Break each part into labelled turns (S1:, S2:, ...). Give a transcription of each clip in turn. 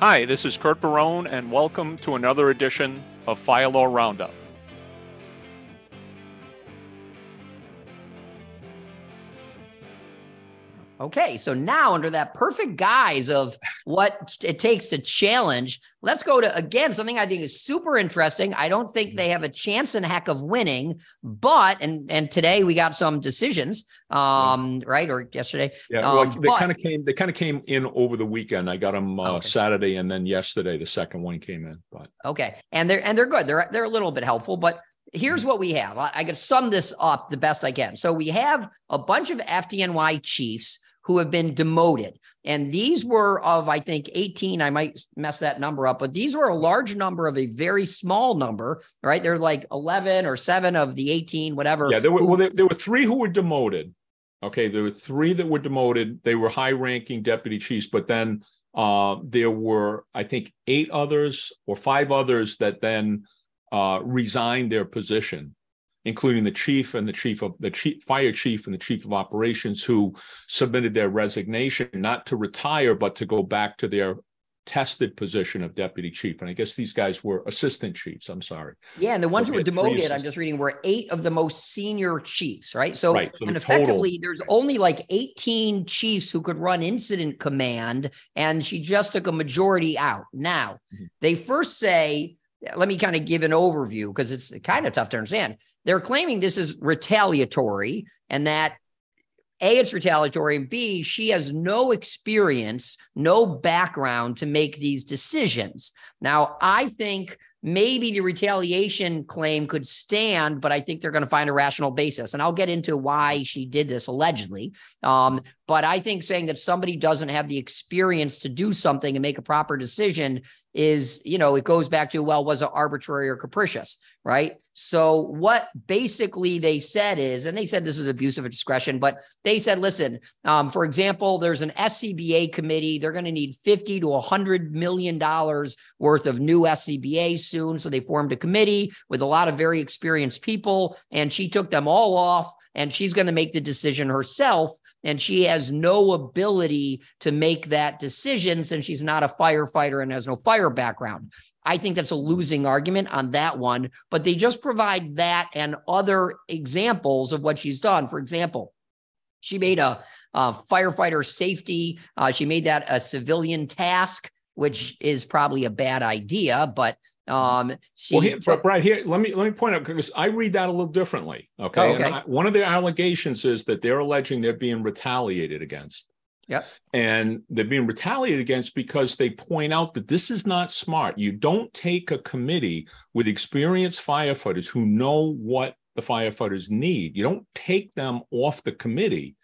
S1: Hi, this is Curt Varone, and welcome to another edition of Fire Law Roundup.
S2: Okay, so now under that perfect guise of what it takes to challenge, let's go to again something I think is super interesting. I don't think they have a chance in heck of winning, but and and today we got some decisions, um, right or yesterday.
S3: Yeah,
S2: um,
S3: well, they kind of came. They kind of came in over the weekend. I got them uh,
S2: Okay.
S3: Saturday, and then yesterday the second one came in. But
S2: Okay, and they're and they're good. They're they're a little bit helpful, but here's what we have. I, I could sum this up the best I can. So we have a bunch of FDNY chiefs who have been demoted, and these were of I think 18. I might mess that number up, but these were a large number of a very small number. Right? There's like 11 or seven of the 18, whatever.
S3: yeah, there were well, there, there were three who were demoted. Okay, there were three that were demoted. They were high-ranking deputy chiefs, but then uh, there were, I think, eight others or five others that then uh, resigned their position, including the chief and the chief of the chief fire chief and the chief of operations, who submitted their resignation not to retire but to go back to their tested position of deputy chief. And I guess these guys were assistant chiefs. I'm sorry.
S2: Yeah, and the ones
S3: So
S2: who were demoted, I'm just reading, were eight of the most senior chiefs, right? So,
S3: Right, so
S2: and
S3: the total-
S2: effectively, there's only like 18 chiefs who could run incident command, and she just took a majority out. Now,
S3: Mhm.
S2: they first say, let me kind of give an overview because it's kind of tough to understand. They're claiming this is retaliatory and that a, it's retaliatory, and B, she has no experience, no background to make these decisions. Now, I think maybe the retaliation claim could stand, but I think they're going to find a rational basis. And I'll get into why she did this allegedly. Um, but I think saying that somebody doesn't have the experience to do something and make a proper decision is, you know, it goes back to, well, was it arbitrary or capricious? Right. So what basically they said is, and they said this is abuse of discretion, but they said, listen, um, for example, there's an SCBA committee. They're going to need 50 to 100 million dollars worth of new SCBA soon. So they formed a committee with a lot of very experienced people, and she took them all off, and she's going to make the decision herself. And she has no ability to make that decision since she's not a firefighter and has no fire background. I think that's a losing argument on that one, but they just provide that and other examples of what she's done. For example, she made a, uh firefighter safety. Uh, she made that a civilian task, which is probably a bad idea. But um, she
S3: Well, here, but right here, let me let me point out because I read that a little differently. Okay,
S2: Oh, okay.
S3: I- one of their allegations is that they're alleging they're being retaliated against.
S2: Yep.
S3: And they're being retaliated against because they point out that this is not smart. You don't take a committee with experienced firefighters who know what the firefighters need. You don't take them off the committee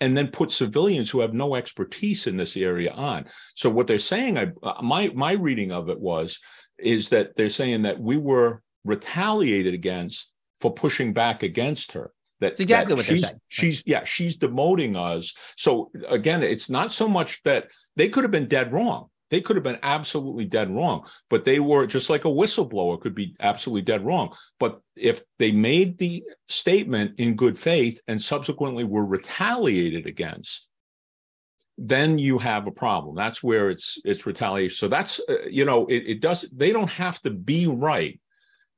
S3: and then put civilians who have no expertise in this area on. So what they're saying, I uh, my my reading of it was, is that they're saying that we were retaliated against for pushing back against her. That,
S2: That's exactly
S3: that
S2: what
S3: she's,
S2: saying.
S3: She's yeah, she's demoting us. So again, it's not so much that they could have been dead wrong. They could have been absolutely dead wrong, but they were just like a whistleblower could be absolutely dead wrong. But if they made the statement in good faith and subsequently were retaliated against, then you have a problem. That's where it's it's retaliation. So that's uh, you know it, it does. They don't have to be right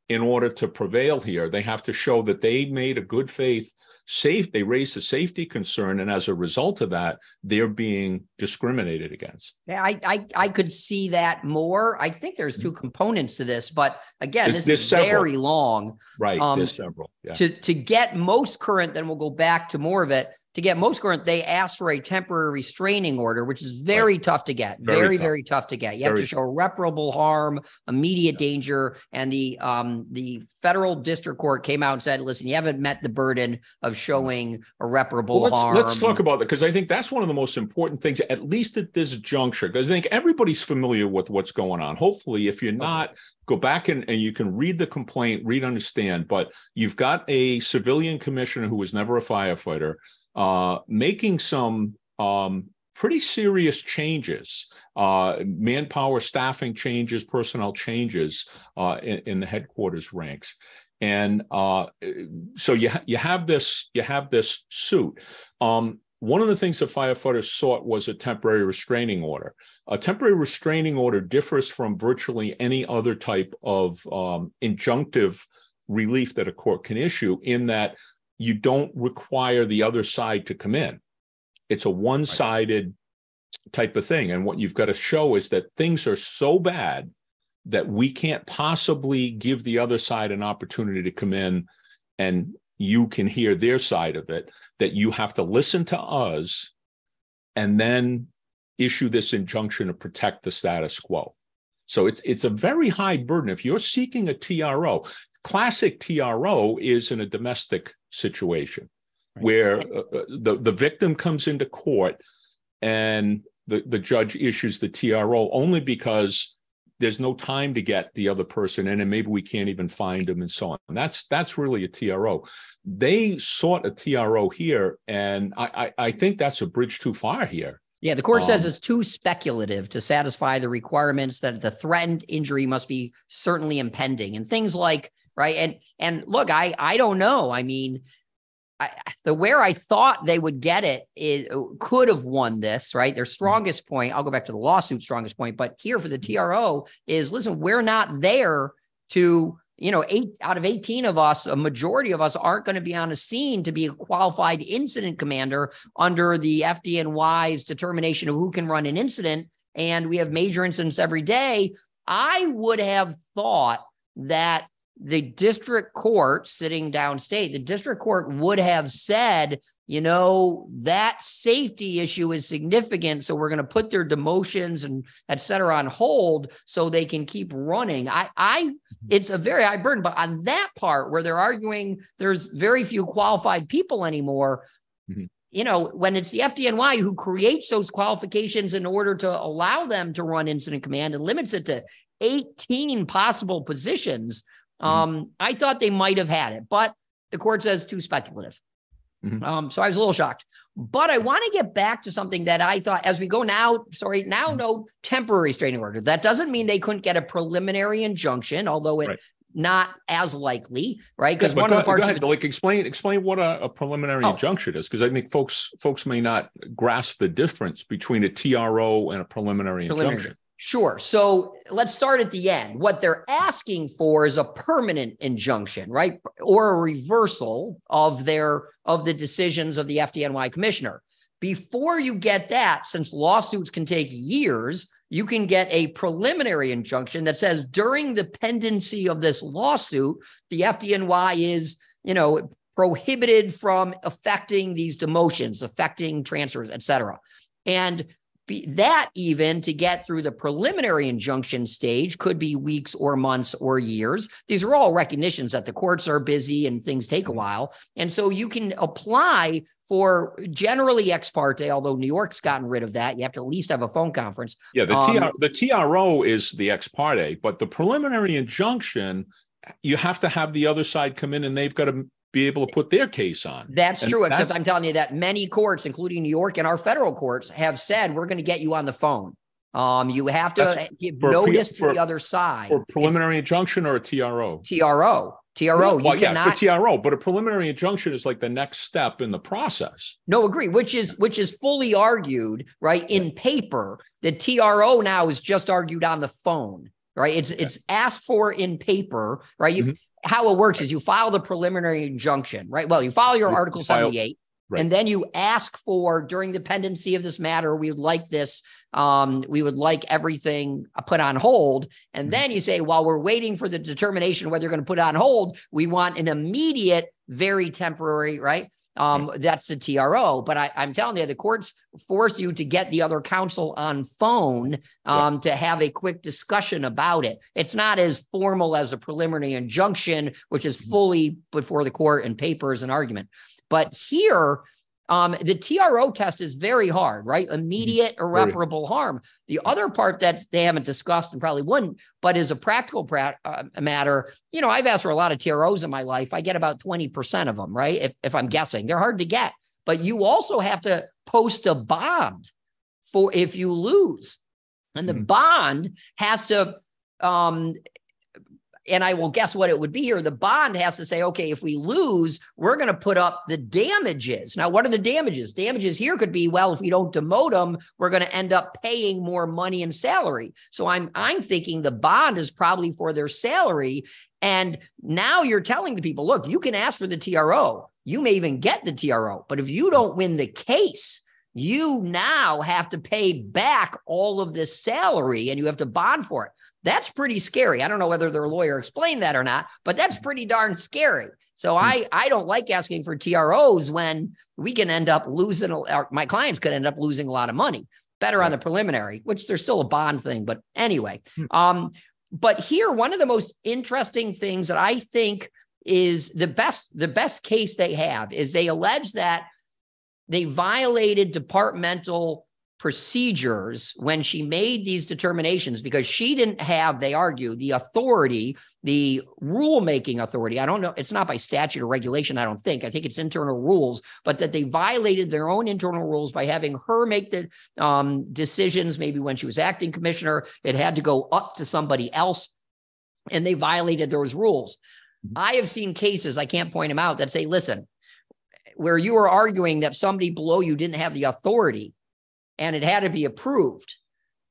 S3: in order to prevail here. They have to show that they made a good faith safe. They raised a safety concern, and as a result of that, they're being discriminated against.
S2: Yeah, I, I I could see that more. I think there's two components to this, but again,
S3: There's-
S2: this is
S3: several.
S2: very long.
S3: Right?
S2: Um,
S3: There's several. Yeah.
S2: To to get most current, then we'll go back to more of it. To get most current, they asked for a temporary restraining order, which is very tough to get.
S3: Very
S2: Very,
S3: tough.
S2: very tough to get. You have to show irreparable harm, immediate danger, and the um the federal district court came out and said, "Listen, you haven't met the burden of showing irreparable
S3: Well, let's,
S2: harm."
S3: let's talk about that because I think that's one of the most important things, at least at this juncture, because I think everybody's familiar with what's going on. Hopefully, if you're not, go back and, and you can read the complaint, read, understand. But you've got a civilian commissioner who was never a firefighter uh, making some um, pretty serious changes, uh, manpower, staffing changes, personnel changes uh, in, in the headquarters ranks. And uh, so you you have this you have this suit. Um, one of the things the firefighters sought was a temporary restraining order. A temporary restraining order differs from virtually any other type of um, injunctive relief that a court can issue in that you don't require the other side to come in. It's a one sided type of thing. And what you've got to show is that things are so bad that we can't possibly give the other side an opportunity to come in and you can hear their side of it, that you have to listen to us and then issue this injunction to protect the status quo. So it's it's a very high burden. If you're seeking a TRO, classic TRO is in a domestic situation right. where uh, uh, the, the victim comes into court and the, the judge issues the TRO only because there's no time to get the other person in and maybe we can't even find them and so on. And that's that's really a tro they sought a tro here and i i, I think that's a bridge too far here.
S2: Yeah the court um, says it's too speculative to satisfy the requirements that the threatened injury must be certainly impending and things like right and and look i i don't know. I mean I, the where I thought they would get it is could have won this, right? Their mm-hmm. strongest point, I'll go back to the lawsuit strongest point, but here for the. TRO is listen, we're not there to, you know, eight out of 18 of us, a majority of us aren't going to be on a scene to be a qualified incident commander under the FDNY's determination of who can run an incident. And we have major incidents every day. I would have thought that the district court sitting downstate, the district court would have said, you know, that safety issue is significant. So we're going to put their demotions and et cetera on hold so they can keep running. I, I, mm-hmm. it's a very high burden, but on that part where they're arguing there's very few qualified people anymore, mm-hmm. you know, when it's the FDNY who creates those qualifications in order to allow them to run incident command and limits it to 18 possible positions Mm-hmm. Um, I thought they might have had it, but the court says too speculative. Mm-hmm. Um, so I was a little shocked. But I want to get back to something that I thought as we go now, sorry, now mm-hmm. no temporary restraining order. That doesn't mean they couldn't get a preliminary injunction, although it right. not as likely, right?
S3: Because one of the parts of it, like explain explain what a, a preliminary oh. injunction is, because I think folks folks may not grasp the difference between a TRO and a preliminary, preliminary. injunction.
S2: Sure. So let's start at the end. What they're asking for is a permanent injunction, right? Or a reversal of their of the decisions of the FDNY commissioner. Before you get that, since lawsuits can take years, you can get a preliminary injunction that says during the pendency of this lawsuit, the FDNY is, you know, prohibited from affecting these demotions, affecting transfers, et cetera. And be, that even to get through the preliminary injunction stage could be weeks or months or years. These are all recognitions that the courts are busy and things take a mm-hmm. while. And so you can apply for generally ex parte, although New York's gotten rid of that. You have to at least have a phone conference.
S3: Yeah, the, um, TR, the TRO is the ex parte, but the preliminary injunction, you have to have the other side come in and they've got to be able to put their case on.
S2: That's and true, that's, except I'm telling you that many courts, including New York and our federal courts, have said we're going to get you on the phone. Um, you have to give notice pre, to for, the other side.
S3: Or preliminary it's, injunction or a TRO?
S2: TRO. TRO.
S3: Well, yeah, cannot, for TRO, but a preliminary injunction is like the next step in the process.
S2: No, agree. Which is which is fully argued, right? In paper, the TRO now is just argued on the phone, right? It's okay. it's asked for in paper, right? You mm-hmm how it works is you file the preliminary injunction, right? Well, you file your Article 78. Right. And then you ask for during the pendency of this matter, we would like this, um, we would like everything put on hold. And mm-hmm. then you say, while we're waiting for the determination whether you're going to put on hold, we want an immediate, very temporary, right? Um, that's the TRO. But I, am telling you, the courts force you to get the other counsel on phone um, to have a quick discussion about it. It's not as formal as a preliminary injunction, which is mm-hmm. fully before the court in papers and argument. But here, um, the TRO test is very hard, right? Mm-hmm. Immediate irreparable harm. The other part that they haven't discussed and probably wouldn't, but is a practical pra- uh, matter. You know, I've asked for a lot of TROs in my life. I get about 20% of them, right? If, if I'm guessing, they're hard to get. But you also have to post a bond for if you lose. And the mm-hmm. bond has to um, and I will guess what it would be here. The bond has to say, okay, if we lose, we're going to put up the damages. Now, what are the damages? Damages here could be, well, if we don't demote them, we're going to end up paying more money in salary. So I'm I'm thinking the bond is probably for their salary. And now you're telling the people, look, you can ask for the TRO. You may even get the TRO, but if you don't win the case, you now have to pay back all of this salary and you have to bond for it. That's pretty scary. I don't know whether their lawyer explained that or not, but that's pretty darn scary. So hmm. I I don't like asking for TROs when we can end up losing or my clients could end up losing a lot of money. Better on the preliminary, which there's still a bond thing, but anyway. Hmm. Um but here one of the most interesting things that I think is the best the best case they have is they allege that they violated departmental procedures when she made these determinations because she didn't have, they argue, the authority, the rulemaking authority. I don't know, it's not by statute or regulation, I don't think. I think it's internal rules, but that they violated their own internal rules by having her make the um, decisions. Maybe when she was acting commissioner, it had to go up to somebody else, and they violated those rules. Mm-hmm. I have seen cases, I can't point them out, that say, listen, where you were arguing that somebody below you didn't have the authority and it had to be approved.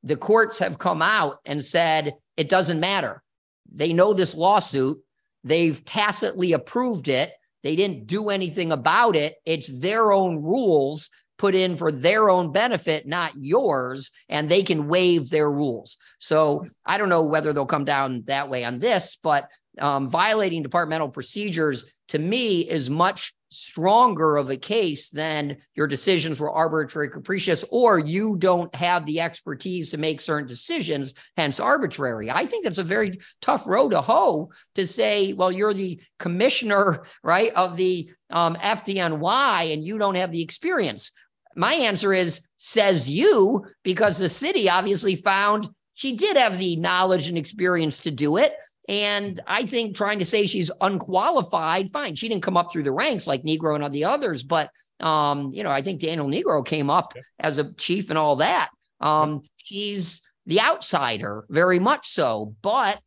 S2: The courts have come out and said it doesn't matter. They know this lawsuit, they've tacitly approved it. They didn't do anything about it. It's their own rules put in for their own benefit, not yours, and they can waive their rules. So I don't know whether they'll come down that way on this, but um, violating departmental procedures to me is much stronger of a case than your decisions were arbitrary capricious or you don't have the expertise to make certain decisions hence arbitrary. I think that's a very tough row to hoe to say well you're the commissioner right of the um, fdny and you don't have the experience. My answer is says you because the city obviously found she did have the knowledge and experience to do it and I think trying to say she's unqualified, fine. She didn't come up through the ranks like Nigro and all the others, but um, you know, I think Daniel Nigro came up as a chief and all that. Um, she's the outsider, very much so, but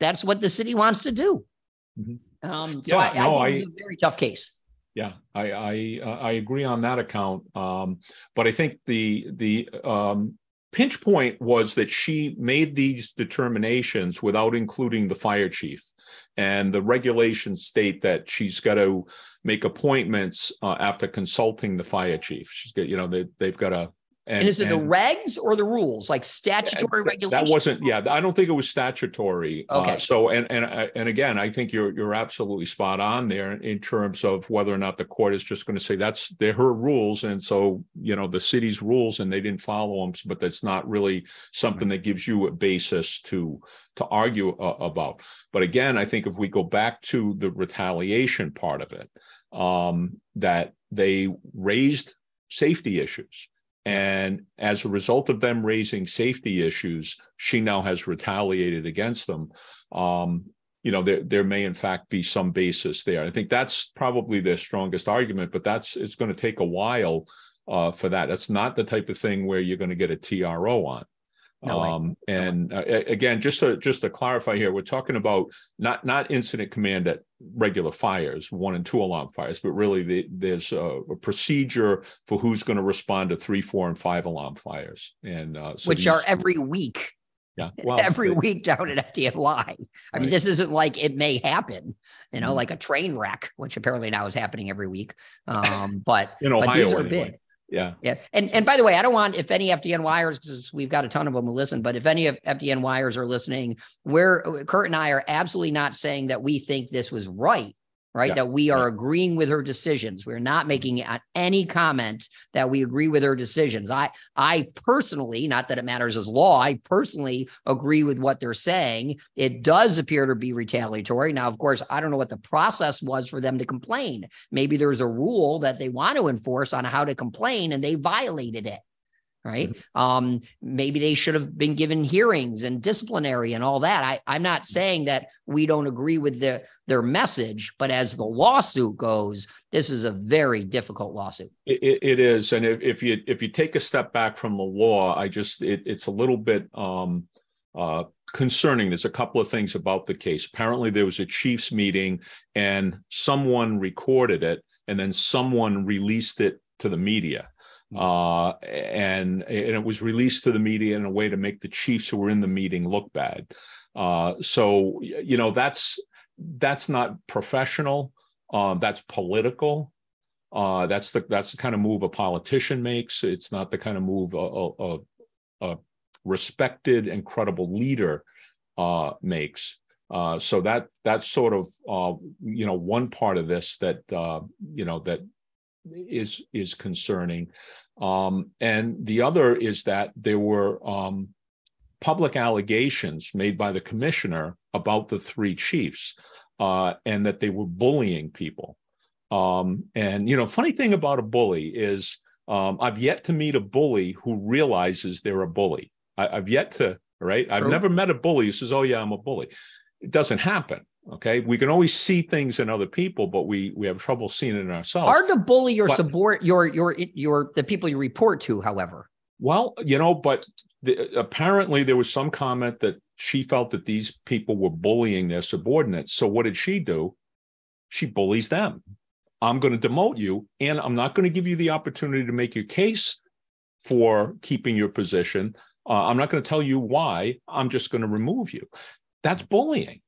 S2: that's what the city wants to do. Mm-hmm. Um, so yeah, I, no, I think it's a very tough case.
S3: Yeah, I I, uh, I agree on that account. Um, but I think the the um, pinch point was that she made these determinations without including the fire chief. And the regulations state that she's got to make appointments uh, after consulting the fire chief. She's got you know they, they've got to
S2: and, and, is it and, the regs or the rules, like statutory
S3: that,
S2: regulations?
S3: That wasn't, yeah. I don't think it was statutory.
S2: Uh, okay.
S3: Uh, so, and and uh, and again, I think you're you're absolutely spot on there in terms of whether or not the court is just going to say that's they're her rules, and so you know the city's rules, and they didn't follow them, but that's not really something that gives you a basis to to argue uh, about. But again, I think if we go back to the retaliation part of it, um, that they raised safety issues and as a result of them raising safety issues, she now has retaliated against them. Um, you know, there there may in fact be some basis there. I think that's probably their strongest argument, but that's it's going to take a while uh, for that. That's not the type of thing where you're going to get a TRO on. No um, and uh, again, just to just to clarify here, we're talking about not not incident command at regular fires, one and two alarm fires, but really the, there's a, a, procedure for who's going to respond to three, four, and five alarm fires, and uh,
S2: so which these, are every week.
S3: Yeah,
S2: well, every week down at FDNY. I right. mean, this isn't like it may happen, you know, mm-hmm. like a train wreck, which apparently now is happening every week. Um, but,
S3: in Ohio,
S2: but these are
S3: anyway.
S2: big.
S3: Yeah.
S2: Yeah. And and by the way, I don't want if any FDNYers, because we've got a ton of them who listen, but if any of FDNYers are listening, we're Curt and I are absolutely not saying that we think this was right right? Yeah. That we are agreeing with her decisions. We're not mm-hmm. making any comment that we agree with her decisions. I I personally, not that it matters as law, I personally agree with what they're saying. It does appear to be retaliatory. Now, of course, I don't know what the process was for them to complain. Maybe there's a rule that they want to enforce on how to complain and they violated it right? Mm-hmm. Um, maybe they should have been given hearings and disciplinary and all that. I, I'm not mm-hmm. saying that we don't agree with their their message, but as the lawsuit goes, this is a very difficult lawsuit.
S3: it, it is, and if, if, you if you take a step back from the law, I just it, it's a little bit. Um, uh, concerning. There's a couple of things about the case. Apparently, there was a chiefs meeting and someone recorded it, and then someone released it to the media. Hmm. Uh, and, and it was released to the media in a way to make the chiefs who were in the meeting look bad. Uh, so you know that's that's not professional. Uh, that's political. Uh, that's the that's the kind of move a politician makes. It's not the kind of move a, a, a respected and credible leader uh, makes. Uh, so that that's sort of uh, you know one part of this that uh, you know that is is concerning, um, and the other is that there were um, public allegations made by the commissioner about the three chiefs, uh, and that they were bullying people. Um, and you know, funny thing about a bully is um, I've yet to meet a bully who realizes they're a bully. I, have yet to, right? I've never met a bully who says, "Oh yeah, I'm a bully." It doesn't happen. Okay, we can always see things in other people, but we we have trouble seeing it in ourselves.
S2: Hard to bully your but, subord your your your the people you report to. However,
S3: well, you know, but the, apparently there was some comment that she felt that these people were bullying their subordinates. So what did she do? She bullies them. I'm going to demote you, and I'm not going to give you the opportunity to make your case for keeping your position. Uh, I'm not going to tell you why. I'm just going to remove you. That's bullying.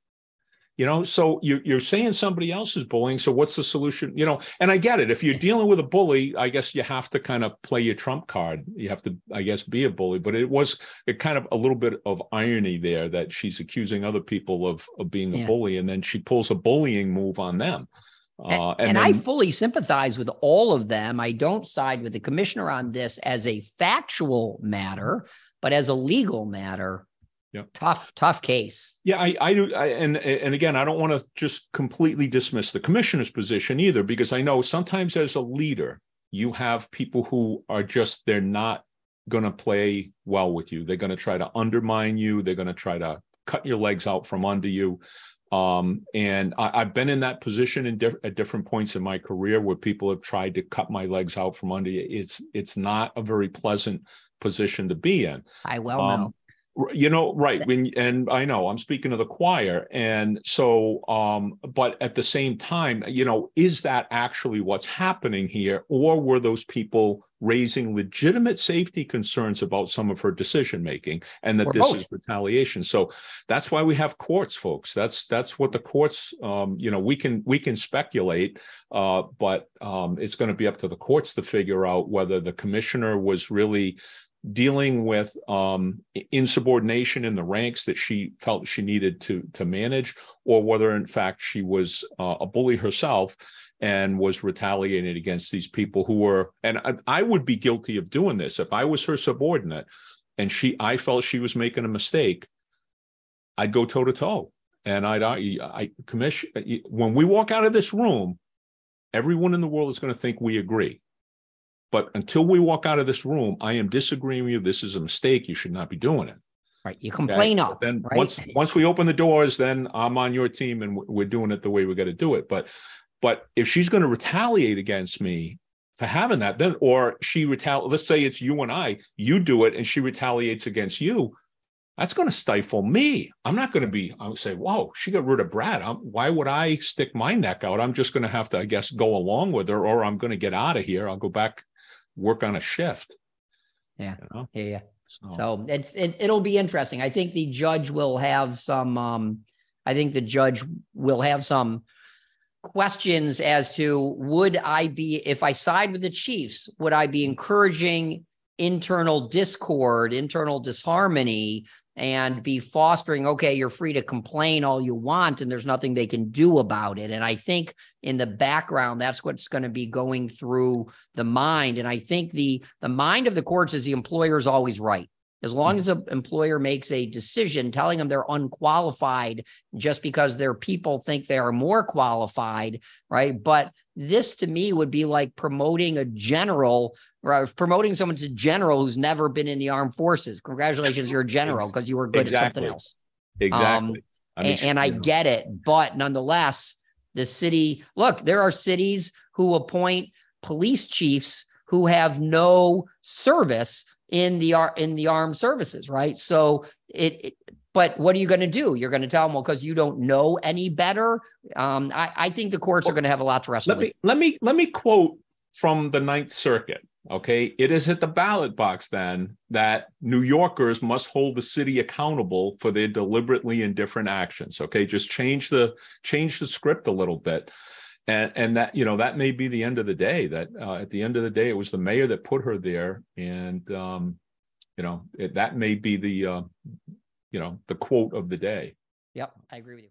S3: You know, so you're, you're saying somebody else is bullying. So what's the solution? You know, and I get it. If you're dealing with a bully, I guess you have to kind of play your trump card. You have to, I guess, be a bully. But it was it kind of a little bit of irony there that she's accusing other people of of being a yeah. bully, and then she pulls a bullying move on them.
S2: Uh, and, and then, I fully sympathize with all of them. I don't side with the commissioner on this as a factual matter. But as a legal matter, yeah. tough, tough case.
S3: Yeah, I, I do. I, and and again, I don't want to just completely dismiss the commissioner's position either, because I know sometimes as a leader, you have people who are just they're not going to play well with you. They're going to try to undermine you. They're going to try to cut your legs out from under you. Um, and I, have been in that position in diff- at different points in my career where people have tried to cut my legs out from under you. It's it's not a very pleasant position to be in.
S2: I well um, know
S3: you know right when and i know i'm speaking of the choir and so um but at the same time you know is that actually what's happening here or were those people raising legitimate safety concerns about some of her decision making and that or this both. is retaliation so that's why we have courts folks that's that's what the courts um you know we can we can speculate uh but um it's going to be up to the courts to figure out whether the commissioner was really dealing with um, insubordination in the ranks that she felt she needed to to manage, or whether in fact she was uh, a bully herself and was retaliating against these people who were. And I, I would be guilty of doing this if I was her subordinate, and she I felt she was making a mistake. I'd go toe to toe, and I'd I, I commission when we walk out of this room. Everyone in the world is going to think we agree but until we walk out of this room, I am disagreeing with you. This is a mistake. You should not be doing it.
S2: Right. You complain okay?
S3: Then
S2: right?
S3: once once we open the doors, then I'm on your team and we're doing it the way we got to do it. But but if she's going to retaliate against me for having that, then or she retaliate. Let's say it's you and I. You do it, and she retaliates against you. That's going to stifle me. I'm not going to be. I would say, "Whoa, she got rid of Brad. I'm, why would I stick my neck out? I'm just going to have to, I guess, go along with her, or I'm going to get out of here. I'll go back work on a shift.
S2: Yeah. You know? Yeah. Yeah. So, so it's it, it'll be interesting. I think the judge will have some um I think the judge will have some questions as to would I be if I side with the Chiefs, would I be encouraging internal discord, internal disharmony and be fostering, okay, you're free to complain all you want, and there's nothing they can do about it. And I think in the background, that's what's going to be going through the mind. And I think the the mind of the courts is the employer is always right. As long mm-hmm. as an employer makes a decision telling them they're unqualified just because their people think they are more qualified, right? But this to me would be like promoting a general or promoting someone to general who's never been in the armed forces. Congratulations, you're a general because you were good exactly. at something else.
S3: Exactly.
S2: Um, and, and I get it. But nonetheless, the city look, there are cities who appoint police chiefs who have no service in the in the armed services, right? So it, it But what are you going to do? You're going to tell them, well, because you don't know any better. Um, I, I think the courts are going to have a lot to wrestle
S3: let
S2: with.
S3: me let me let me quote from the Ninth Circuit. Okay, it is at the ballot box then that New Yorkers must hold the city accountable for their deliberately indifferent actions. Okay, just change the change the script a little bit, and and that you know that may be the end of the day. That uh, at the end of the day, it was the mayor that put her there, and um, you know it, that may be the uh, you know the quote of the day.
S2: Yep, I agree with you.